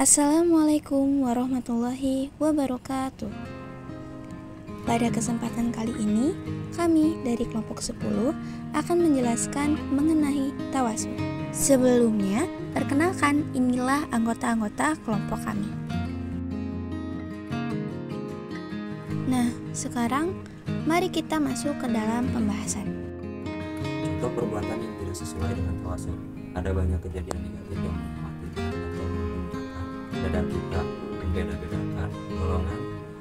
Assalamualaikum warahmatullahi wabarakatuh. Pada kesempatan kali ini, kami dari kelompok 10 akan menjelaskan mengenai tawasul. Sebelumnya, perkenalkan inilah anggota-anggota kelompok kami. Nah, sekarang mari kita masuk ke dalam pembahasan. Contoh perbuatan yang tidak sesuai dengan tawasul. Ada banyak kejadian negatif yang mematikan atau menggunakan dada kita membeda-bedakan golongan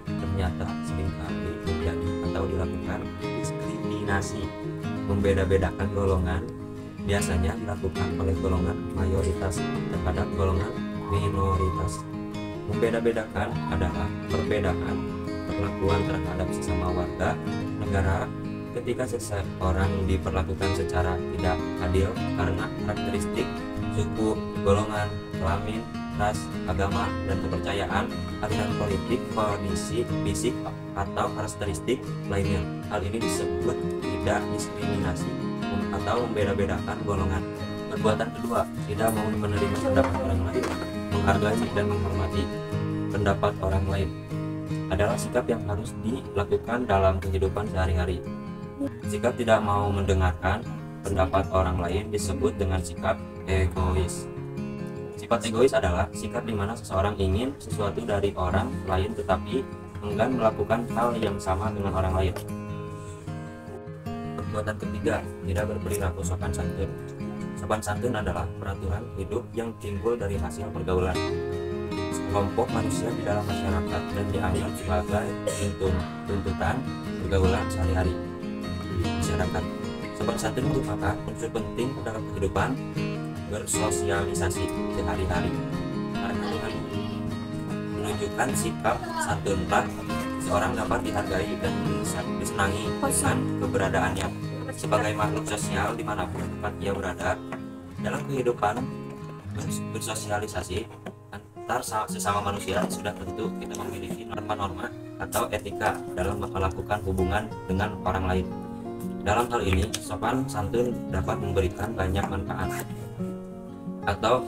ternyata sering kali terjadi atau dilakukan diskriminasi membeda-bedakan golongan biasanya dilakukan oleh golongan mayoritas terhadap golongan minoritas membeda-bedakan adalah perbedaan perlakuan terhadap sesama warga negara ketika seseorang diperlakukan secara tidak adil karena karakteristik suku, golongan, kelamin, ras, agama, dan kepercayaan, aliran politik, kondisi fisik, atau karakteristik lainnya. Hal ini disebut tidak diskriminasi atau membeda-bedakan golongan. Perbuatan kedua, tidak mau menerima pendapat orang lain, menghargai dan menghormati pendapat orang lain adalah sikap yang harus dilakukan dalam kehidupan sehari-hari. Sikap tidak mau mendengarkan pendapat orang lain disebut dengan sikap egois. Sifat egois adalah sikap di mana seseorang ingin sesuatu dari orang lain tetapi enggan melakukan hal yang sama dengan orang lain. Perbuatan ketiga, tidak berperilaku sopan santun. Sopan santun adalah peraturan hidup yang timbul dari hasil pergaulan. Sekelompok manusia di dalam masyarakat dan dianggap sebagai tuntutan pergaulan sehari-hari masyarakat. Sopan santun merupakan unsur penting dalam kehidupan bersosialisasi sehari-hari. Karena menunjukkan sikap santunlah seorang dapat dihargai dan disenangi dengan keberadaannya sebagai makhluk sosial di mana pun tempat ia berada dalam kehidupan bersosialisasi antar sesama manusia sudah tentu kita memiliki norma-norma atau etika dalam melakukan hubungan dengan orang lain. Dalam hal ini sopan santun dapat memberikan banyak manfaat atau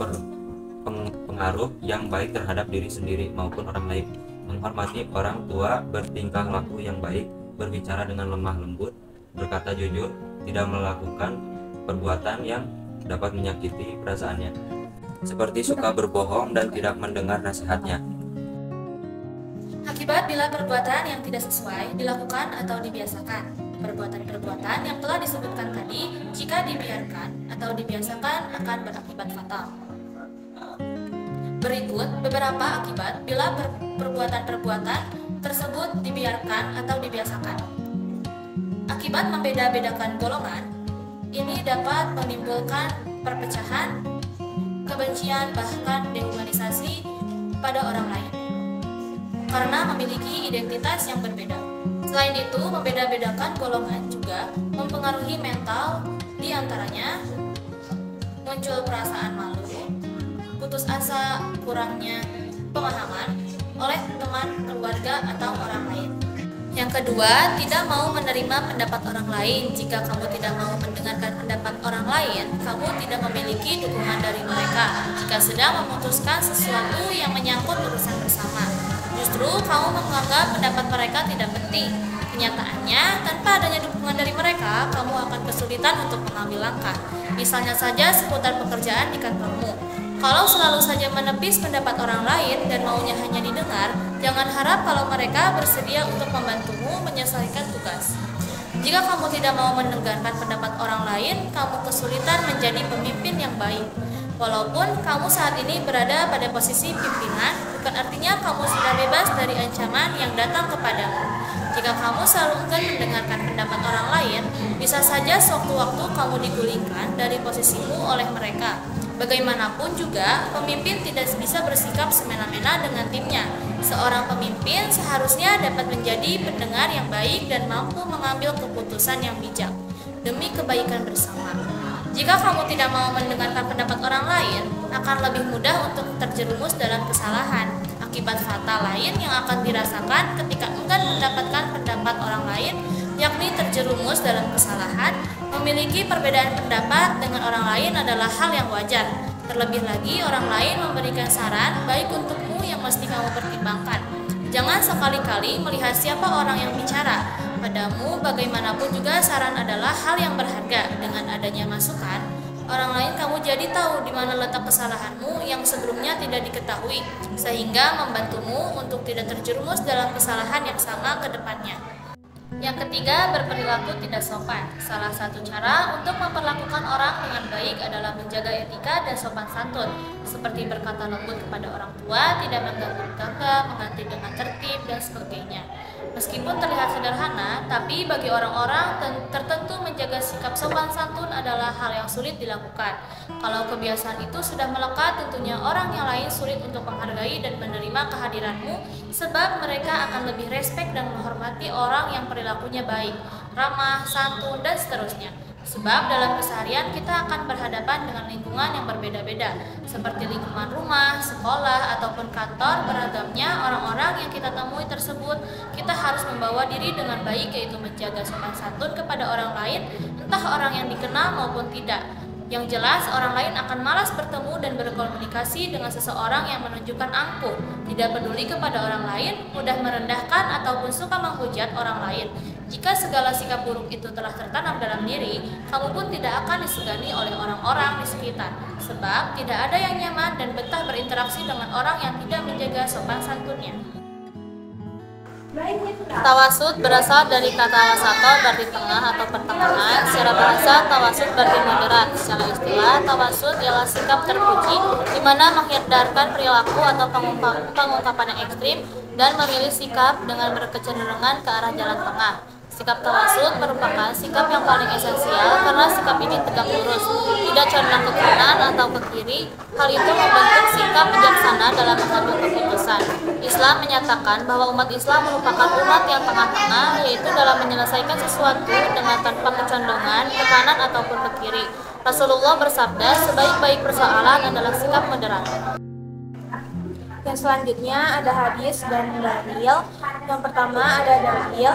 pengaruh yang baik terhadap diri sendiri maupun orang lain. Menghormati orang tua bertingkah laku yang baik berbicara dengan lemah lembut berkata jujur tidak melakukan perbuatan yang dapat menyakiti perasaannya seperti suka berbohong dan tidak mendengar nasihatnya Akibat bila perbuatan yang tidak sesuai dilakukan atau dibiasakan. Perbuatan-perbuatan yang telah disebutkan tadi, jika dibiarkan atau dibiasakan akan berakibat fatal. Berikut beberapa akibat bila perbuatan-perbuatan tersebut dibiarkan atau dibiasakan. Akibat membeda-bedakan golongan, ini dapat menimbulkan perpecahan, kebencian, bahkan dehumanisasi pada orang lain karena memiliki identitas yang berbeda. Selain itu, membeda-bedakan golongan juga mempengaruhi mental, di antaranya muncul perasaan malu, putus asa, kurangnya pemahaman oleh teman, keluarga, atau orang lain. Yang kedua, tidak mau menerima pendapat orang lain. Jika kamu tidak mau mendengarkan pendapat orang lain, kamu tidak memiliki dukungan dari mereka. Jika sedang memutuskan sesuatu yang menyangkut urusan bersama, justru kamu menganggap pendapat mereka tidak penting. Kenyataannya, tanpa adanya dukungan dari mereka, kamu akan kesulitan untuk mengambil langkah. Misalnya saja seputar pekerjaan di kantormu. Kalau selalu saja menepis pendapat orang lain dan maunya hanya didengar, jangan harap kalau mereka bersedia untuk membantumu menyelesaikan tugas. Jika kamu tidak mau mendengarkan pendapat orang lain, kamu kesulitan menjadi pemimpin yang baik. Walaupun kamu saat ini berada pada posisi pimpinan, bukan artinya kamu sudah bebas dari ancaman yang datang kepadamu. Jika kamu selalu enggan mendengarkan pendapat orang lain, bisa saja sewaktu-waktu kamu digulingkan dari posisimu oleh mereka. Bagaimanapun juga, pemimpin tidak bisa bersikap semena-mena dengan timnya. Seorang pemimpin seharusnya dapat menjadi pendengar yang baik dan mampu mengambil keputusan yang bijak demi kebaikan bersama. Jika kamu tidak mau mendengarkan pendapat orang lain, akan lebih mudah untuk terjerumus dalam kesalahan. Akibat fatal lain yang akan dirasakan ketika enggan mendapatkan pendapat orang lain, yakni terjerumus dalam kesalahan, memiliki perbedaan pendapat dengan orang lain adalah hal yang wajar. Terlebih lagi, orang lain memberikan saran baik untukmu yang mesti kamu pertimbangkan. Jangan sekali-kali melihat siapa orang yang bicara. Padamu, bagaimanapun juga saran adalah hal yang berharga. Dengan adanya masukan, orang lain kamu jadi tahu di mana letak kesalahanmu yang sebelumnya tidak diketahui, sehingga membantumu untuk tidak terjerumus dalam kesalahan yang sama ke depannya. Yang ketiga, berperilaku tidak sopan. Salah satu cara untuk memperlakukan orang dengan baik adalah menjaga etika dan sopan santun, seperti berkata lembut kepada orang tua, tidak mengganggu tetangga, menganti dengan tertib, dan sebagainya. Meskipun terlihat sederhana, tapi bagi orang-orang tertentu menjaga sikap sopan santun adalah hal yang sulit dilakukan. Kalau kebiasaan itu sudah melekat, tentunya orang yang lain sulit untuk menghargai dan menerima kehadiranmu, sebab mereka akan lebih respek dan menghormati orang yang perilakunya baik, ramah, santun, dan seterusnya. Sebab dalam keseharian kita akan berhadapan dengan lingkungan yang berbeda-beda, seperti lingkungan rumah, sekolah, ataupun kantor. Beragamnya orang-orang yang kita temui tersebut, kita harus membawa diri dengan baik, yaitu menjaga sopan santun kepada orang lain, entah orang yang dikenal maupun tidak. Yang jelas, orang lain akan malas bertemu dan berkomunikasi dengan seseorang yang menunjukkan angkuh, tidak peduli kepada orang lain, mudah merendahkan ataupun suka menghujat orang lain. Jika segala sikap buruk itu telah tertanam dalam diri, kamu pun tidak akan disegani oleh orang-orang di sekitar, sebab tidak ada yang nyaman dan betah berinteraksi dengan orang yang tidak menjaga sopan santunnya. Tawasud berasal dari kata wasato berarti tengah atau pertengahan. Secara bahasa, tawasud berarti moderat. Secara istilah, tawasud ialah sikap terpuji di mana menghindarkan perilaku atau pengungkapan yang ekstrim dan memilih sikap dengan berkecenderungan ke arah jalan tengah. Sikap tawasud merupakan sikap yang paling esensial karena sikap ini tegak lurus, tidak condong ke kanan atau ke kiri. Hal itu membentuk sikap bijaksana dalam mengambil keputusan. Islam menyatakan bahwa umat Islam merupakan umat yang tengah-tengah, yaitu dalam menyelesaikan sesuatu dengan tanpa kecondongan ke kanan ataupun ke kiri. Rasulullah bersabda, sebaik-baik persoalan adalah sikap moderat. Yang selanjutnya ada hadis dan dalil. Yang pertama ada dalil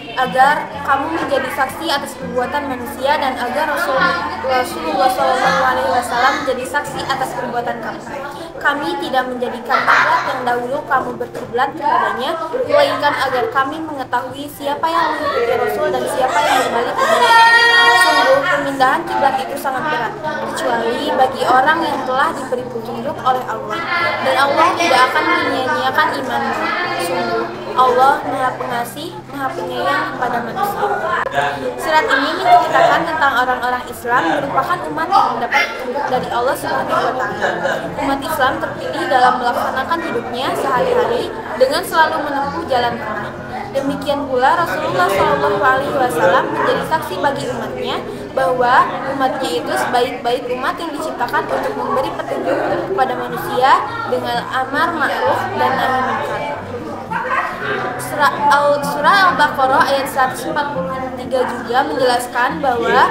agar kamu menjadi saksi atas perbuatan manusia dan agar Rasul, Rasulullah SAW menjadi saksi atas perbuatan kamu. Kami tidak menjadikan kiblat yang dahulu kamu berkiblat kepadanya, melainkan agar kami mengetahui siapa yang mengikuti Rasul dan siapa yang berbalik Sungguh pemindahan kiblat itu sangat berat, kecuali bagi orang yang telah diberi petunjuk oleh Allah. Dan Allah tidak akan menyia-nyiakan imanmu. Sungguh Allah Maha Pengasih, Maha Penyayang kepada manusia. Surat ini menceritakan tentang orang-orang Islam merupakan umat yang mendapat dari Allah Subhanahu wa taala. Umat Islam terpilih dalam melaksanakan hidupnya sehari-hari dengan selalu menempuh jalan tengah. Demikian pula Rasulullah Shallallahu Alaihi Wasallam menjadi saksi bagi umatnya bahwa umatnya itu sebaik-baik umat yang diciptakan untuk memberi petunjuk kepada manusia dengan amar ma'ruf dan nahi munkar. Surah Al-Baqarah ayat 143 juga menjelaskan bahwa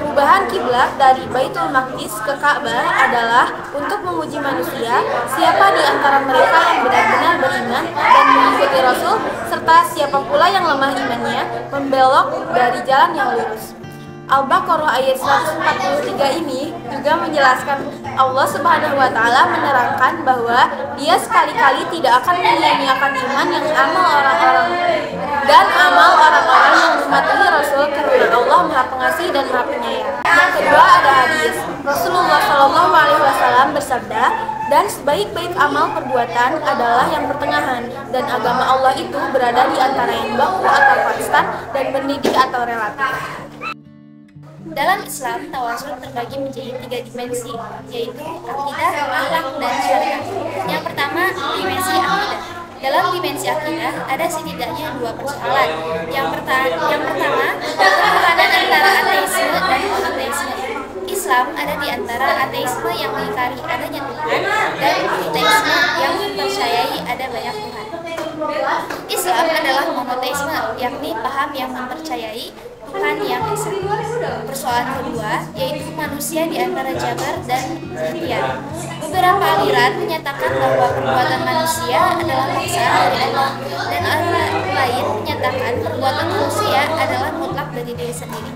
perubahan kiblat dari Baitul Maqdis ke Ka'bah adalah untuk menguji manusia siapa di antara mereka yang benar-benar beriman dan mengikuti Rasul serta siapa pula yang lemah imannya membelok dari jalan yang lurus. Al-Baqarah ayat 143 ini juga menjelaskan Allah Subhanahu wa taala menerangkan bahwa dia sekali-kali tidak akan menyia-nyiakan iman yang amal orang-orang dan amal orang-orang yang mematuhi Rasul karena Allah Maha Pengasih dan Maha Penyayang. Yang kedua ada hadis. Rasulullah Shallallahu alaihi wasallam bersabda, dan sebaik-baik amal perbuatan adalah yang pertengahan dan agama Allah itu berada di antara yang baku atau konstan dan mendidih atau relatif. Dalam Islam, tawasul terbagi menjadi tiga dimensi, yaitu akidah, akhlak, dan syariat. Yang pertama, dimensi akidah. Dalam dimensi akidah ada setidaknya dua persoalan. Yang, pertama, yang pertama, pertukaran antara ateisme dan monoteisme. Islam ada di antara ateisme yang mengingkari adanya Tuhan dan monoteisme yang mempercayai ada banyak Tuhan. Islam adalah monoteisme, yakni paham yang mempercayai Tuhan yang. Persoalan kedua yaitu manusia di antara jabar dan ikhtiar. Beberapa aliran menyatakan bahwa perbuatan manusia adalah paksaan dari Allah dan aliran lain menyatakan perbuatan manusia adalah mutlak dari diri sendiri.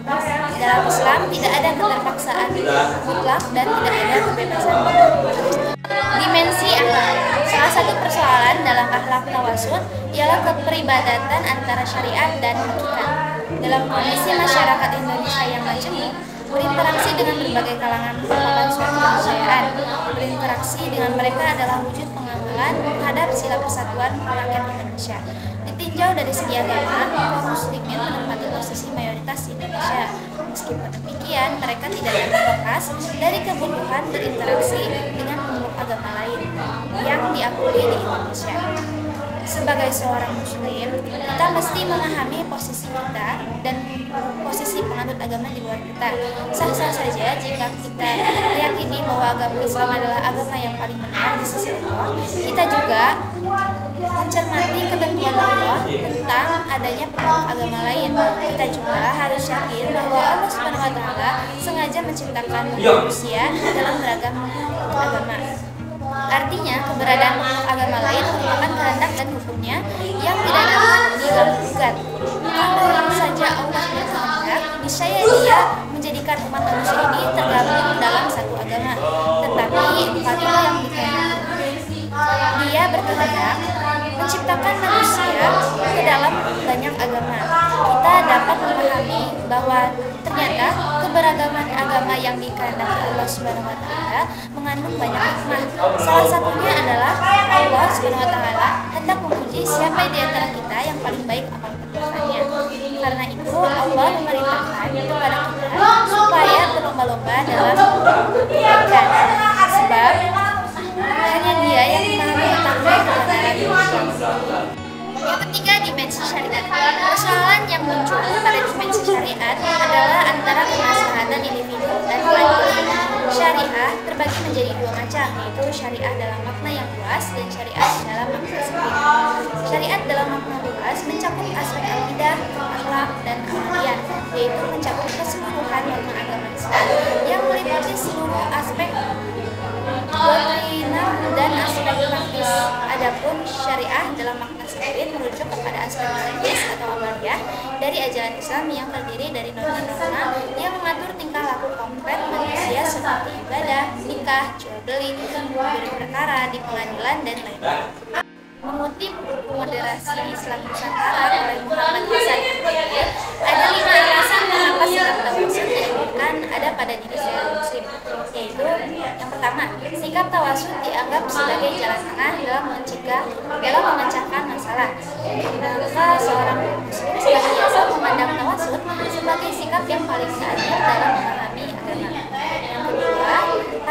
Dalam Islam tidak ada keterpaksaan mutlak dan tidak ada kebebasan. Dimensi akhlak. Salah satu persoalan dalam akhlak tawasul ialah keperibadatan antara syariat dan hakikat. Dalam kondisi masyarakat Indonesia yang majemuk, berinteraksi dengan berbagai kalangan merupakan suatu keniscayaan. Berinteraksi dengan mereka adalah wujud pengamalan terhadap sila persatuan rakyat Indonesia. Ditinjau dari segi agama, kaum muslimin menempati posisi mayoritas di Indonesia. Meskipun demikian, mereka tidak dapat lepas dari kebutuhan berinteraksi dengan pemeluk agama lain yang diakui di Indonesia. Sebagai seorang muslim, kita mesti memahami posisi kita dan posisi penganut agama di luar kita. Sah-sah saja jika kita meyakini bahwa agama Islam adalah agama yang paling benar di sisi Allah. Kita juga mencermati ketentuan Allah tentang adanya penganut agama lain. Kita juga harus yakin bahwa Allah Subhanahu wa sengaja menciptakan manusia dalam beragam agama. Artinya, keberadaan agama lain merupakan kehendak dan hukumnya yang tidak dapat diganggu-gugat. Kalau saja Allah berkehendak, niscaya dia menjadikan umat manusia ini tergabung dalam satu agama. Tetapi itu yang dikehendaki. Dia berkehendak menciptakan manusia ke dalam banyak agama. Kita dapat memahami bahwa ternyata keberagaman agama yang dikehendaki Allah Subhanahu wa taala mengandung banyak hikmah. Salah satunya adalah Allah Subhanahu wa taala hendak memuji siapa di antara kita yang paling baik amal perbuatannya. Karena itu Allah memerintahkan kepada kita supaya berlomba-lomba dalam kebaikan. Sebab dia yang kebenaran yang ketiga, dimensi syariat. Persoalan yang muncul pada dimensi syariat adalah antara kemaslahatan individu dan kelanjutan. Syariah terbagi menjadi dua macam, yaitu syariah dalam makna yang luas dan syariah dalam makna sempit. Syariat dalam makna luas mencakup aspek akidah, akhlak, dan amaliyah, yaitu mencakup keseluruhan makna sempit merujuk kepada aspek psikis atau amaliyah dari ajaran Islam yang terdiri dari norma-norma yang mengatur tingkah laku konkret manusia seperti ibadah, nikah, jual beli, berperkara di pengadilan dan lain-lain. Mengutip moderasi Islam Nusantara oleh Muhammad Hasan Al-Fatih, ada lima alasan mengapa sikap tawasul dianjurkan ada pada diri seorang muslim, yaitu yang pertama, sikap tawasul dianggap sebagai jalan tengah dalam mencegah dalam memecahkan masalah. Maka seorang muslim senantiasa memandang tawasul sebagai sikap yang paling seadil dalam memahami agama. Yang kedua,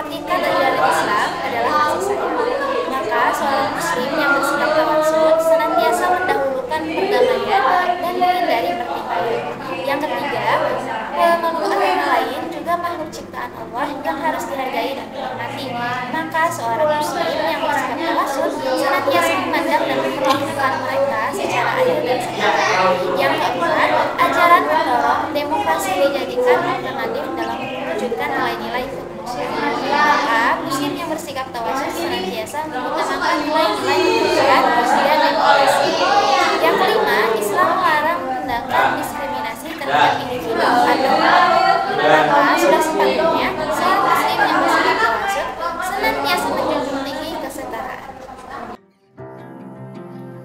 hakikat ajaran Islam Yang ketiga, pemeluk agama lain juga makhluk ciptaan Allah yang harus dihargai dan dihormati. Maka seorang muslim yang bersikap tawasul senantiasa memandang dan memperlakukan mereka secara adil dan setara. Yang keempat, ajaran mendorong demokrasi dijadikan alternatif dalam mewujudkan nilai-nilai kemanusiaan. Maka muslim yang bersikap tawasul senantiasa mengutamakan nilai-nilai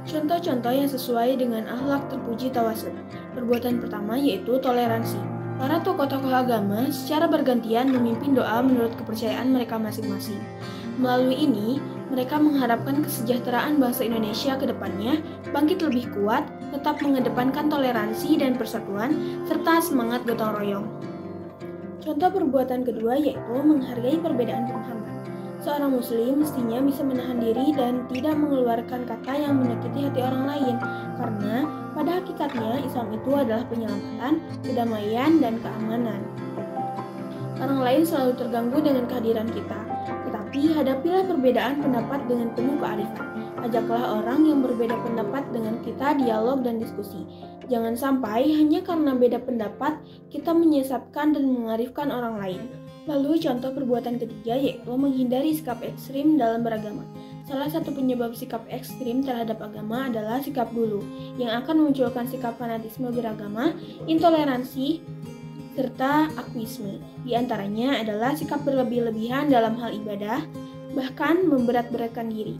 Contoh-contoh yang sesuai dengan akhlak terpuji tawasul. Perbuatan pertama yaitu toleransi. Para tokoh-tokoh agama secara bergantian memimpin doa menurut kepercayaan mereka masing-masing. Melalui ini, mereka mengharapkan kesejahteraan bangsa Indonesia ke depannya bangkit lebih kuat, tetap mengedepankan toleransi dan persatuan, serta semangat gotong royong. Contoh perbuatan kedua yaitu menghargai perbedaan pemahaman. Seorang muslim mestinya bisa menahan diri dan tidak mengeluarkan kata yang menyakiti hati orang lain karena pada hakikatnya Islam itu adalah penyelamatan, kedamaian, dan keamanan. Orang lain selalu terganggu dengan kehadiran kita, tetapi hadapilah perbedaan pendapat dengan penuh kearifan. Ajaklah orang yang berbeda pendapat dengan kita dialog dan diskusi. Jangan sampai hanya karena beda pendapat kita menyesatkan dan mengarifkan orang lain. Lalu contoh perbuatan ketiga yaitu menghindari sikap ekstrim dalam beragama. Salah satu penyebab sikap ekstrim terhadap agama adalah sikap dulu, yang akan memunculkan sikap fanatisme beragama, intoleransi, serta akuisme. Di antaranya adalah sikap berlebih-lebihan dalam hal ibadah, bahkan memberat-beratkan diri.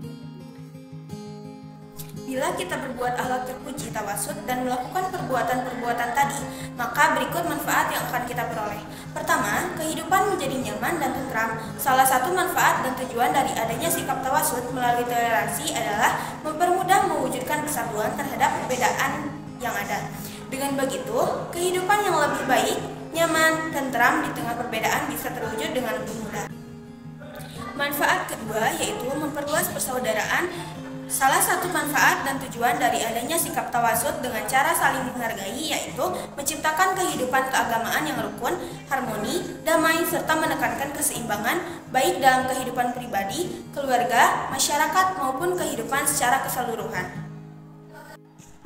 Bila kita berbuat akhlak terpuji tawasud dan melakukan perbuatan-perbuatan tadi, maka berikut manfaat yang akan kita peroleh. Pertama, kehidupan menjadi nyaman dan tentram. Salah satu manfaat dan tujuan dari adanya sikap tawasud melalui toleransi adalah mempermudah mewujudkan kesatuan terhadap perbedaan yang ada. Dengan begitu, kehidupan yang lebih baik, nyaman, tentram di tengah perbedaan bisa terwujud dengan mudah. Manfaat kedua yaitu memperluas persaudaraan Salah satu manfaat dan tujuan dari adanya sikap tawasud dengan cara saling menghargai yaitu menciptakan kehidupan keagamaan yang rukun, harmoni, damai, serta menekankan keseimbangan baik dalam kehidupan pribadi, keluarga, masyarakat, maupun kehidupan secara keseluruhan.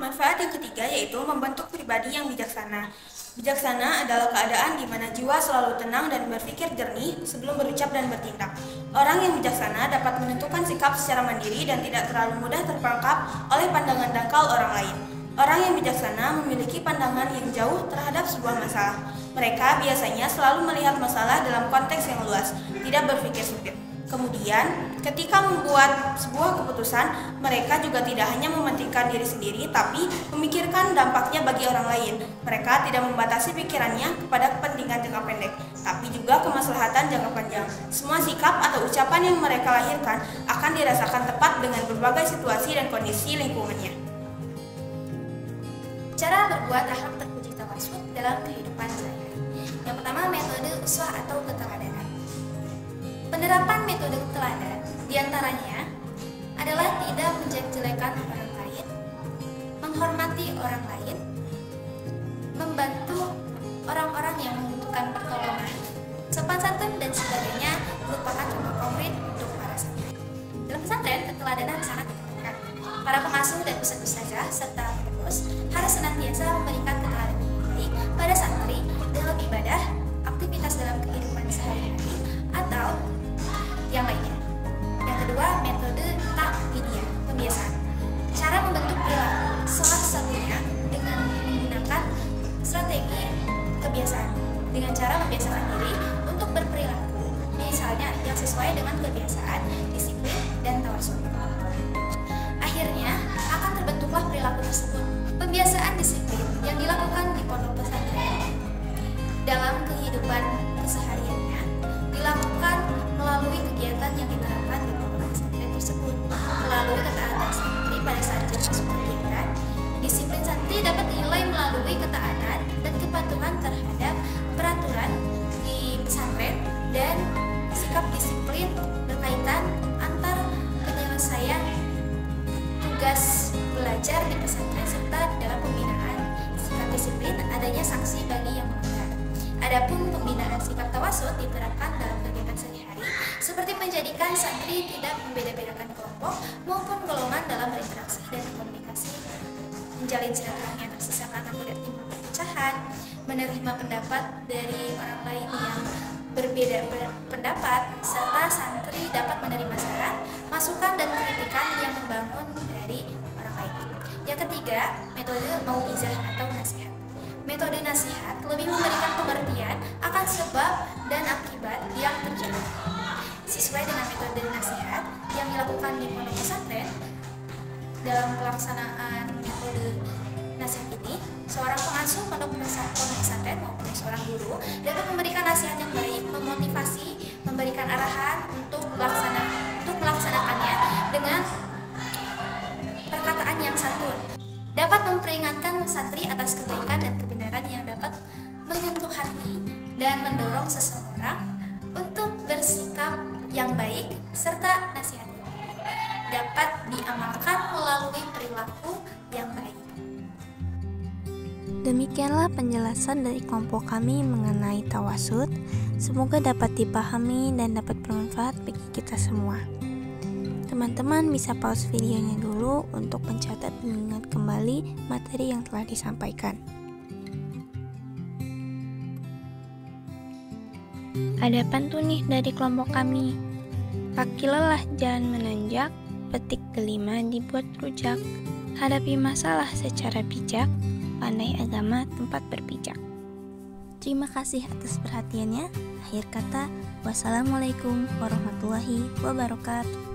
Manfaat yang ketiga yaitu membentuk pribadi yang bijaksana. Bijaksana adalah keadaan di mana jiwa selalu tenang dan berpikir jernih sebelum berucap dan bertindak. Orang yang bijaksana dapat menentukan sikap secara mandiri dan tidak terlalu mudah terperangkap oleh pandangan dangkal orang lain. Orang yang bijaksana memiliki pandangan yang jauh terhadap sebuah masalah. Mereka biasanya selalu melihat masalah dalam konteks yang luas, tidak berpikir sempit. Kemudian, ketika membuat sebuah keputusan, mereka juga tidak hanya mementingkan diri sendiri, tapi memikirkan dampaknya bagi orang lain. Mereka tidak membatasi pikirannya kepada kepentingan jangka pendek, tapi juga kemaslahatan jangka panjang. Semua sikap atau ucapan yang mereka lahirkan akan dirasakan tepat dengan berbagai situasi dan kondisi lingkungannya. Cara berbuat akhlak terpuji tawasud dalam kehidupan sehari-hari. Yang pertama, metode uswah atau keteladanan. Penerapan metode teladan di antaranya adalah tidak menjelek-jelekan orang lain, menghormati orang lain, membantu orang-orang yang membutuhkan pertolongan, sopan santun dan sebagainya merupakan contoh konkret untuk para santri. Dalam pesantren, keteladanan sangat diperlukan. Para pengasuh dan ustaz-ustazah serta pengurus harus senantiasa memberikan keteladanan baik pada santri dalam ibadah, aktivitas dalam kehidupan sehari-hari, atau yang lainnya. Adanya sanksi bagi yang melanggar. Adapun pembinaan sikap tawasud diterapkan dalam kegiatan sehari-hari seperti menjadikan santri tidak membeda-bedakan kelompok maupun golongan dalam berinteraksi dan komunikasi, menjalin silaturahmi antar sesama anak tidak timbul perpecahan, menerima pendapat dari orang lain yang berbeda ber- pendapat, serta santri dapat menerima saran, masukan dan kritikan yang membangun dari orang lain. Yang ketiga, metode mauizah atau nasihat. Metode nasihat lebih memberikan pengertian akan sebab dan akibat yang terjadi. Sesuai dengan metode nasihat yang dilakukan di pondok pesantren, dalam pelaksanaan metode nasihat ini, seorang pengasuh pondok pesantren maupun seorang guru dapat memberikan nasihat yang baik, memotivasi, memberikan arahan untuk memperingatkan santri atas kebaikan dan kebenaran yang dapat menyentuh hati dan mendorong seseorang untuk bersikap yang baik serta nasihat dapat diamalkan melalui perilaku yang baik. Demikianlah penjelasan dari kelompok kami mengenai tawasud. Semoga dapat dipahami dan dapat bermanfaat bagi kita semua. Teman-teman bisa pause videonya dulu untuk mencatat dan mengingat kembali materi yang telah disampaikan. Ada pantun nih dari kelompok kami. Kaki lelah jalan menanjak, petik kelima dibuat rujak. Hadapi masalah secara bijak, pandai agama tempat berpijak. Terima kasih atas perhatiannya. Akhir kata, wassalamualaikum warahmatullahi wabarakatuh.